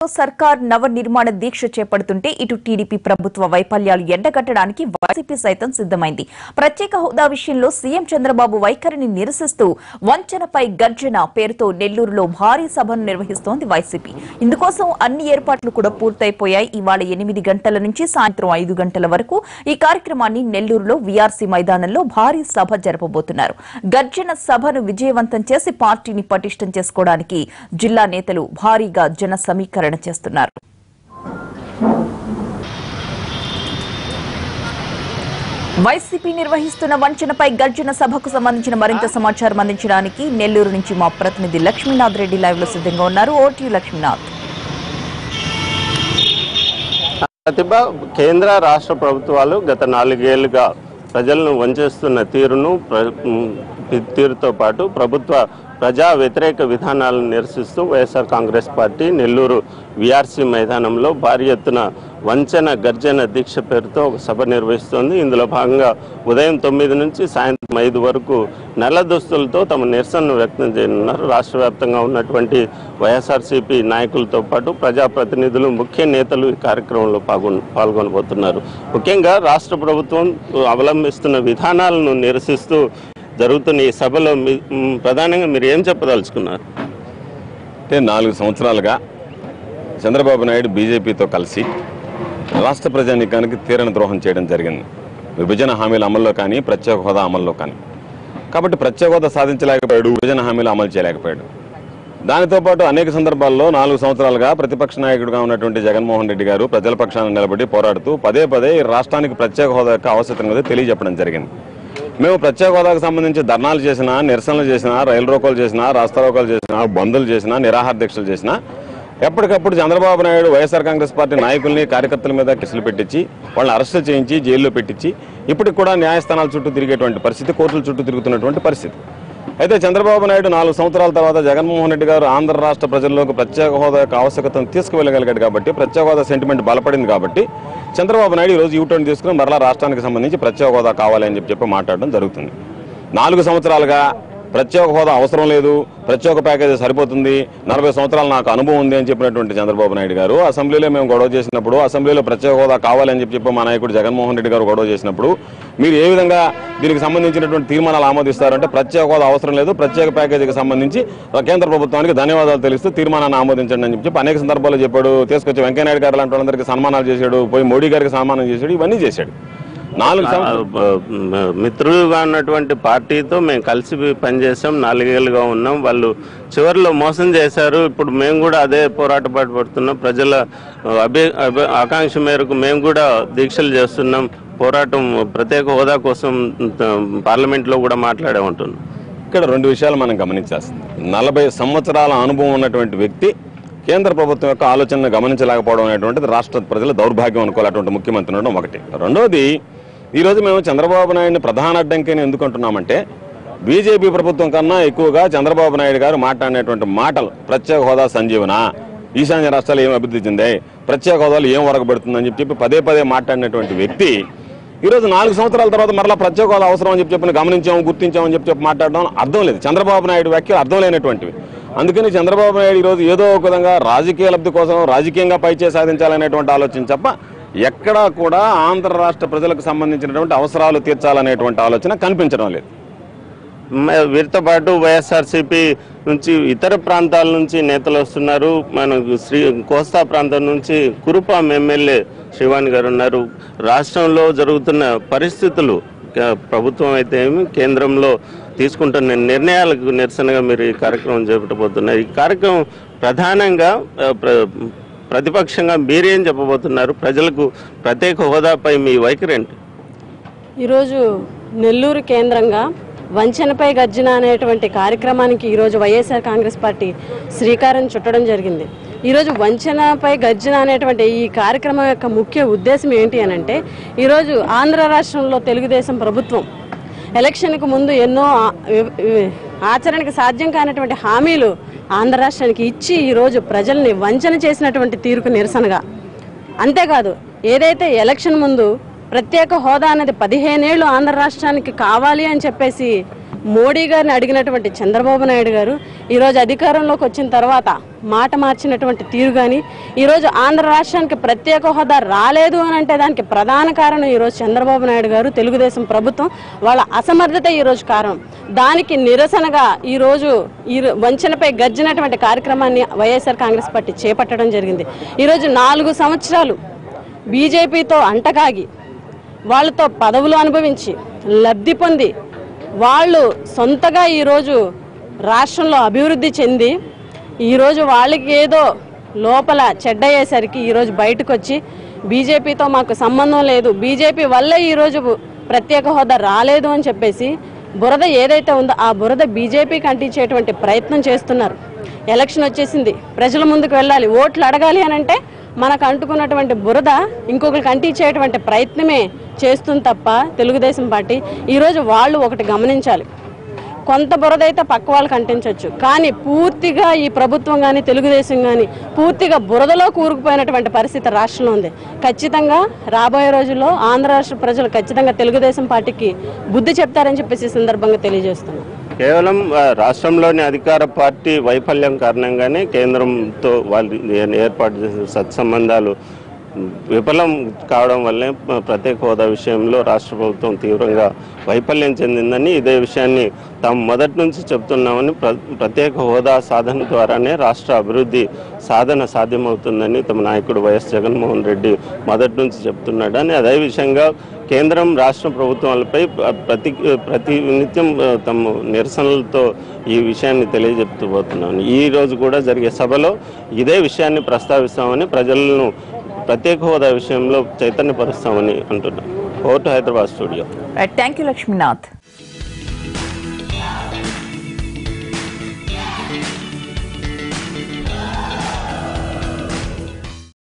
సర్కార్ నవ నిర్మాణ దీక్ష చేపడుతుంటే ఇటు టీడీపీ ప్రభుత్వ వైఫల్యాలు ఎండగట్టడానికి వైసీపీ సైతం సిద్దమైంది ప్రత్యేక హోదా విషయంలో సీఎం చంద్రబాబు వైఖరిని నిరసిస్తూ వంచనపై గర్జన పేరుతో నెల్లూరులో భారీ సభను నిర్వహిస్తోంది వైసీపీ. ఇందుకోసం అన్ని ఏర్పాట్లు కూడా పూర్తయిపోయాయి. ఇవాళ ఎనిమిది గంటల నుంచి సాయంత్రం ఐదు గంటల వరకు ఈ కార్యక్రమాన్ని నెల్లూరులో వీఆర్సీ మైదానంలో భారీ సభ జరపబోతున్నారు. గర్జన సభను విజయవంతం చేసి పార్టీని పటిష్టం చేసుకోవడానికి జిల్లా నేతలు భారీగా జన సమీకరణ చేస్తున్నారు. వైసీపీ నిర్వహిస్తున్న వంచనపై గర్జన సభకు సంబంధించిన మరింత సమాచారం అందించడానికి నెల్లూరు నుంచి మా ప్రతినిధి లక్ష్మీనాథ్ రెడ్డి లైవ్లో సిద్ధంగా ఉన్నారు. ఓటీ లక్ష్మీనాథ్. ప్రతిభ కేంద్ర రాష్ట్ర ప్రభుత్వాలు గత నాలుగేళ్ళుగా ప్రజలను వంచేస్తున్న తీరును తీరుతో పాటు ప్రభుత్వ ప్రజా వ్యతిరేక విధానాలను నిరసిస్తూ వైఎస్ఆర్ కాంగ్రెస్ పార్టీ నెల్లూరు విఆర్సీ మైదానంలో భారీ ఎత్తున వంచన గర్జన దీక్ష పేరుతో ఒక సభ నిర్వహిస్తోంది. ఇందులో భాగంగా ఉదయం తొమ్మిది నుంచి సాయంత్రం ఐదు వరకు నల్ల దుస్తులతో తమ నిరసనను వ్యక్తం చేయనున్నారు. రాష్ట్ర వ్యాప్తంగా ఉన్నటువంటి వైఎస్ఆర్సీపీ నాయకులతో పాటు ప్రజాప్రతినిధులు ముఖ్య నేతలు ఈ కార్యక్రమంలో పాల్గొన పాల్గొనబోతున్నారు. ముఖ్యంగా రాష్ట్ర ప్రభుత్వం అవలంబిస్తున్న విధానాలను నిరసిస్తూ జరుగుతున్న ఈ సభలో ప్రధానంగా మీరు ఏం చెప్పదలుచుకున్నారు? అంటే నాలుగు సంవత్సరాలుగా చంద్రబాబు నాయుడు బీజేపీతో కలిసి రాష్ట్ర ప్రజానీకానికి తీరని ద్రోహం చేయడం జరిగింది. విభజన హామీల అమల్లో కానీ ప్రత్యేక హోదా అమల్లో కానీ. కాబట్టి ప్రత్యేక హోదా సాధించలేకపోయాడు విభజన హామీలు అమలు చేయలేకపోయాడు. దానితో పాటు అనేక సందర్భాల్లో నాలుగు సంవత్సరాలుగా ప్రతిపక్ష నాయకుడిగా ఉన్నటువంటి జగన్మోహన్ రెడ్డి గారు ప్రజల పక్షాన నిలబడి పోరాడుతూ పదే పదే ఈ రాష్ట్రానికి ప్రత్యేక హోదా యొక్క ఆవశ్యకత మీద తెలియజెప్పడం జరిగింది. మేము ప్రత్యేక హోదాకు సంబంధించి ధర్నాలు చేసినా నిరసనలు చేసినా రైలు రోకోలు చేసినా రాస్తా రోకోలు చేసినా బంధులు చేసినా నిరాహార దీక్షలు చేసినా ఎప్పటికప్పుడు చంద్రబాబు నాయుడు వైఎస్ఆర్ కాంగ్రెస్ పార్టీ నాయకుల్ని కార్యకర్తల మీద కేసులు పెట్టించి వాళ్ళని అరెస్టులు చేయించి జైల్లో పెట్టించి ఇప్పటికి కూడా న్యాయస్థానాల చుట్టూ తిరిగేటువంటి పరిస్థితి కోర్టుల చుట్టూ తిరుగుతున్నటువంటి పరిస్థితి. అయితే చంద్రబాబు నాయుడు నాలుగు సంవత్సరాల తర్వాత జగన్మోహన్ రెడ్డి గారు ఆంధ్ర రాష్ట్ర ప్రజల్లోకి ప్రత్యేక హోదా యొక్క ఆవశ్యకతను తీసుకువెళ్ళగలిగాడు కాబట్టి ప్రత్యేక హోదా సెంటిమెంట్ బలపడింది కాబట్టి చంద్రబాబు నాయుడు ఈరోజు యూటర్న్ తీసుకుని మరలా రాష్ట్రానికి సంబంధించి ప్రత్యేక హోదా కావాలని చెప్పి చెప్పి మాట్లాడడం జరుగుతుంది. నాలుగు సంవత్సరాలుగా ప్రత్యేక హోదా అవసరం లేదు ప్రత్యేక ప్యాకేజీ సరిపోతుంది నలభై సంవత్సరాలు నాకు అనుభవం ఉంది అని చెప్పినటువంటి చంద్రబాబు నాయుడు గారు అసెంబ్లీలో మేము గొడవ చేసినప్పుడు అసెంబ్లీలో ప్రత్యేక హోదా కావాలని చెప్పి చెప్పి మా నాయకుడు జగన్మోహన్ రెడ్డి గారు గొడవ చేసినప్పుడు మీరు ఏ విధంగా దీనికి సంబంధించినటువంటి తీర్మానాలు ఆమోదిస్తారంటే ప్రత్యేక హోదా అవసరం లేదు. ప్రత్యేక ప్యాకేజీకి సంబంధించి కేంద్ర ప్రభుత్వానికి ధన్యవాదాలు తెలుస్తూ తీర్మానాన్ని ఆమోదించండి అని చెప్పి అనేక సందర్భాల్లో చెప్పాడు. తీసుకొచ్చి వెంకయ్యనాయుడు గారు లాంటి వాళ్ళందరికీ సన్మానాలు చేశాడు. పోయి మోడీ గారికి సన్మానం చేశాడు. ఇవన్నీ చేశాడు. నాలుగు మిత్రులుగా ఉన్నటువంటి పార్టీతో మేము కలిసి పనిచేసాం నాలుగేళ్ళుగా ఉన్నాం. వాళ్ళు చివరిలో మోసం చేశారు. ఇప్పుడు మేము కూడా అదే పోరాట పాటు పడుతున్నాం. ప్రజల అభి- ఆకాంక్ష మేరకు మేము కూడా దీక్షలు చేస్తున్నాం. పోరాటం ప్రత్యేక హోదా కోసం పార్లమెంట్లో కూడా మాట్లాడే ఉంటున్నాం. ఇక్కడ రెండు విషయాలు మనం గమనించాల్సింది. నలభై సంవత్సరాల అనుభవం ఉన్నటువంటి వ్యక్తి కేంద్ర ప్రభుత్వం యొక్క ఆలోచనను గమనించలేకపోవడం అనేటువంటిది రాష్ట్ర ప్రజల దౌర్భాగ్యం అనుకోవాలటువంటి ముఖ్యమంత్రి ఉండడం ఒకటి. రెండోది ఈరోజు మేము చంద్రబాబు నాయుడిని ప్రధాన అడ్డంకిని ఎందుకు అంటున్నామంటే బీజేపీ ప్రభుత్వం కన్నా ఎక్కువగా చంద్రబాబు నాయుడు గారు మాట్లాడినటువంటి మాటలు ప్రత్యేక హోదా సంజీవన? ఈశాన్య రాష్ట్రాలు ఏం అభివృద్ధి చెందాయి? ప్రత్యేక హోదాలు ఏం వరకు పెడుతుందని చెప్పి పదే పదే మాట్లాడినటువంటి వ్యక్తి ఈరోజు నాలుగు సంవత్సరాల తర్వాత మరలా ప్రత్యేక హోదా అవసరం అని చెప్పి చెప్పిన గమనించాము గుర్తించామని చెప్పి చెప్పి మాట్లాడడం అర్థం లేదు. చంద్రబాబు నాయుడు వ్యాఖ్యలు అర్థం లేనటువంటివి. అందుకని చంద్రబాబు నాయుడు ఈరోజు ఏదో ఒక విధంగా రాజకీయ లబ్ధి కోసం రాజకీయంగా పైచే సాధించాలనేటువంటి ఆలోచన తప్ప ఎక్కడా కూడా ఆంధ్ర రాష్ట్ర ప్రజలకు సంబంధించినటువంటి అవసరాలు తీర్చాలనేటువంటి ఆలోచన కనిపించడం లేదు. వీరితో పాటు వైఎస్ఆర్సీపీ నుంచి ఇతర ప్రాంతాల నుంచి నేతలు వస్తున్నారు. మనకు శ్రీ కోస్తా ప్రాంతం నుంచి కురుపాం ఎమ్మెల్యే శివాని గారు ఉన్నారు. రాష్ట్రంలో జరుగుతున్న పరిస్థితులు ప్రభుత్వం అయితే ఏమి కేంద్రంలో తీసుకుంటున్న నిర్ణయాలకు నిరసనగా మీరు ఈ కార్యక్రమం చేపట్టబోతున్నారు. ఈ కార్యక్రమం ప్రధానంగా ప్ర- ప్రతిపక్షంగా మీరేం చెప్పబోతున్నారు. ప్రజలకు ప్రత్యేక హోదాపై మీ వైఖరి ఏంటి? ఈరోజు నెల్లూరు కేంద్రంగా వంచనపై గర్జన అనేటువంటి కార్యక్రమానికి ఈరోజు వైఎస్ఆర్ కాంగ్రెస్ పార్టీ శ్రీకారం చుట్టడం జరిగింది. ఈరోజు వంచనపై గర్జన అనేటువంటి ఈ కార్యక్రమం యొక్క ముఖ్య ఉద్దేశం ఏంటి అని అంటే ఈరోజు ఆంధ్ర రాష్ట్రంలో తెలుగుదేశం ప్రభుత్వం ఎలక్షన్కు ముందు ఎన్నో ఆచరణకు సాధ్యం కానటువంటి హామీలు ఆంధ్ర రాష్ట్రానికి ఇచ్చి ఈరోజు ప్రజల్ని వంచన చేసినటువంటి తీరుకు నిరసనగా. అంతేకాదు ఏదైతే ఎలక్షన్ ముందు ప్రత్యేక హోదా అనేది పదిహేనేళ్ళు ఆంధ్ర రాష్ట్రానికి కావాలి అని చెప్పేసి మోడీ గారిని అడిగినటువంటి చంద్రబాబు నాయుడు గారు ఈరోజు అధికారంలోకి వచ్చిన తర్వాత మాట మార్చినటువంటి తీరు కానీ ఈరోజు ఆంధ్ర రాష్ట్రానికి ప్రత్యేక హోదా రాలేదు అని అంటే దానికి ప్రధాన కారణం ఈరోజు చంద్రబాబు నాయుడు గారు తెలుగుదేశం ప్రభుత్వం వాళ్ళ అసమర్థత ఈరోజు కారణం. దానికి నిరసనగా ఈరోజు ఈ వంచనపై గర్జినటువంటి కార్యక్రమాన్ని వైఎస్ఆర్ కాంగ్రెస్ పార్టీ చేపట్టడం జరిగింది. ఈరోజు నాలుగు సంవత్సరాలు బీజేపీతో అంటకాగి వాళ్ళతో పదవులు అనుభవించి లబ్ధి పొంది వాళ్ళు సొంతగా ఈరోజు రాష్ట్రంలో అభివృద్ధి చెంది ఈరోజు వాళ్ళకి ఏదో లోపల చెడ్డయ్యేసరికి ఈరోజు బయటకు వచ్చి బీజేపీతో మాకు సంబంధం లేదు. బీజేపీ వల్లే ఈరోజు ప్రత్యేక హోదా రాలేదు అని చెప్పేసి బురద ఏదైతే ఉందో ఆ బురద బీజేపీకి అంటించేటువంటి ప్రయత్నం చేస్తున్నారు. ఎలక్షన్ వచ్చేసింది. ప్రజల ముందుకు వెళ్ళాలి. ఓట్లు అడగాలి అని అంటే మనకు అంటుకున్నటువంటి బురద ఇంకొకరికి అంటించేటువంటి ప్రయత్నమే చేస్తుంది తప్ప తెలుగుదేశం పార్టీ ఈరోజు వాళ్ళు ఒకటి గమనించాలి. కొంత బురద అయితే పక్క వాళ్ళకి అంటించవచ్చు కానీ పూర్తిగా ఈ ప్రభుత్వం కానీ తెలుగుదేశం కానీ పూర్తిగా బురదలో కూరుకుపోయినటువంటి పరిస్థితి రాష్ట్రంలో ఉంది. ఖచ్చితంగా రాబోయే రోజుల్లో ఆంధ్ర రాష్ట్ర ప్రజలు ఖచ్చితంగా తెలుగుదేశం పార్టీకి బుద్ధి చెప్తారని చెప్పేసి సందర్భంగా తెలియజేస్తున్నాం. కేవలం రాష్ట్రంలోని అధికార పార్టీ వైఫల్యం కారణంగానే కేంద్రంతో వాళ్ళు ఏర్పాటు చేసిన సత్సంబంధాలు విఫలం కావడం వల్లే ప్రత్యేక హోదా విషయంలో రాష్ట్ర ప్రభుత్వం తీవ్రంగా వైఫల్యం చెందిందని ఇదే విషయాన్ని తాము మొదటి నుంచి చెప్తున్నామని ప్ర ప్రత్యేక హోదా సాధన ద్వారానే రాష్ట్ర అభివృద్ధి సాధన సాధ్యమవుతుందని తమ నాయకుడు వైఎస్ జగన్మోహన్ రెడ్డి మొదటి నుంచి చెప్తున్నాడని అదే విషయంగా కేంద్రం రాష్ట్ర ప్రభుత్వాలపై ప్రతి ప్రతి నిత్యం తమ నిరసనలతో ఈ విషయాన్ని తెలియజెప్తూ పోతున్నాను ఈ రోజు కూడా జరిగే సభలో ఇదే విషయాన్ని ప్రస్తావిస్తామని ప్రజలను ప్రత్యేక హోదా విషయంలో చైతన్యపరుస్తామని అంటున్నాను court Hyderabad studio. Thank you Lakshminath